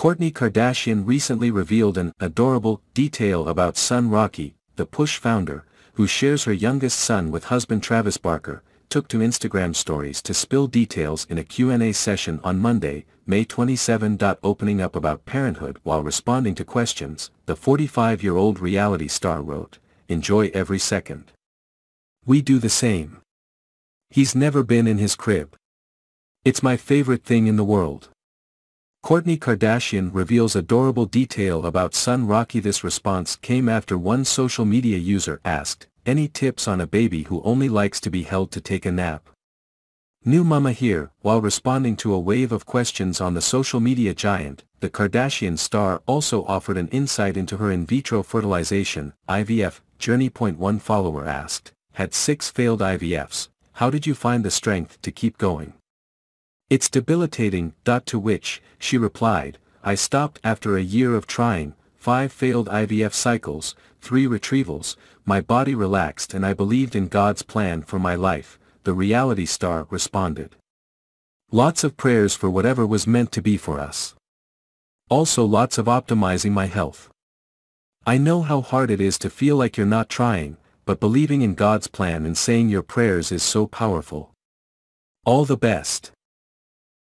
Kourtney Kardashian recently revealed an adorable detail about son Rocky, the Poosh founder, who shares her youngest son with husband Travis Barker, took to Instagram stories to spill details in a Q&A session on Monday, May 27. Opening up about parenthood while responding to questions, the 45-year-old reality star wrote, Enjoy every second. We do the same. He's never been in his crib. It's my favorite thing in the world. Kourtney Kardashian reveals adorable detail about son Rocky this response came after one social media user asked, any tips on a baby who only likes to be held to take a nap? New mama here, while responding to a wave of questions on the social media giant, the Kardashian star also offered an insight into her in vitro fertilization, IVF, journey. Point one follower asked, had six failed IVFs, how did you find the strength to keep going? It's debilitating, Dot to which, she replied, I stopped after a year of trying, five failed IVF cycles, three retrievals, my body relaxed and I believed in God's plan for my life, the reality star responded. Lots of prayers for whatever was meant to be for us. Also lots of optimizing my health. I know how hard it is to feel like you're not trying, but believing in God's plan and saying your prayers is so powerful. All the best.